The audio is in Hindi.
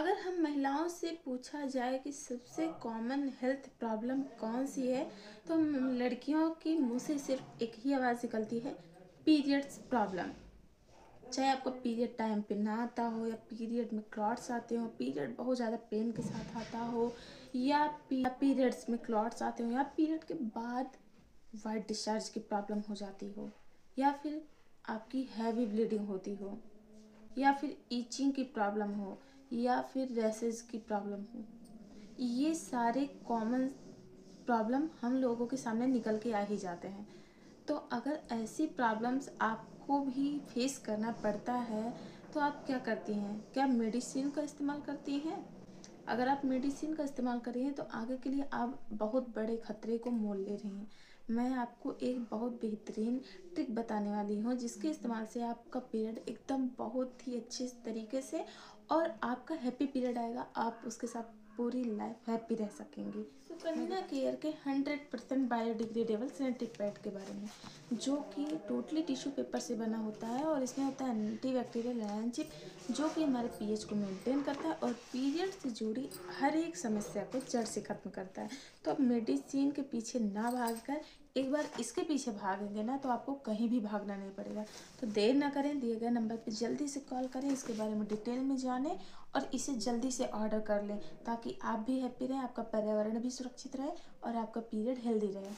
अगर हम महिलाओं से पूछा जाए कि सबसे कॉमन हेल्थ प्रॉब्लम कौन सी है तो लड़कियों के मुँह से सिर्फ़ एक ही आवाज़ निकलती है पीरियड्स प्रॉब्लम चाहे आपको पीरियड टाइम पे ना आता हो या पीरियड में क्लॉट्स आते हो पीरियड बहुत ज़्यादा पेन के साथ आता हो, या पीरियड्स में क्लॉट्स आते हो, या पीरियड के बाद वाइट डिस्चार्ज की प्रॉब्लम हो जाती हो, या फिर आपकी हैवी ब्लीडिंग होती हो, या फिर ईचिंग की प्रॉब्लम हो या फिर रेसेस की प्रॉब्लम हो। ये सारे कॉमन प्रॉब्लम हम लोगों के सामने निकल के आ ही जाते हैं। तो अगर ऐसी प्रॉब्लम्स आपको भी फेस करना पड़ता है तो आप क्या करती हैं? क्या मेडिसिन का इस्तेमाल करती हैं? अगर आप मेडिसिन का इस्तेमाल कर रही हैं तो आगे के लिए आप बहुत बड़े खतरे को मोल ले रही हैं। मैं आपको एक बहुत बेहतरीन ट्रिक बताने वाली हूँ, जिसके इस्तेमाल से आपका पीरियड एकदम बहुत ही अच्छे तरीके से और आपका हैप्पी पीरियड आएगा। आप उसके साथ पूरी लाइफ हैप्पी रह सकेंगी। सुकन्या केयर के hundred percent biodegradable sanitary pad के बारे में, जो कि टोटली टिश्यू पेपर से बना होता है और इसमें होता है एंटी बैक्टीरियल एंचिप जो कि हमारे पीएच को मेंटेन करता है और पीरियड से जुड़ी हर एक समस्या को जड़ से खत्म करता है। तो अब मेडिसिन के पीछे ना भागकर एक बार इसके पीछे भागेंगे ना तो आपको कहीं भी भागना नहीं पड़ेगा। तो देर ना करें, दिए गए नंबर पे जल्दी से कॉल करें, इसके बारे में डिटेल में जानें और इसे जल्दी से ऑर्डर कर लें, ताकि आप भी हैप्पी रहें, आपका पर्यावरण भी सुरक्षित रहे और आपका पीरियड हेल्दी रहे।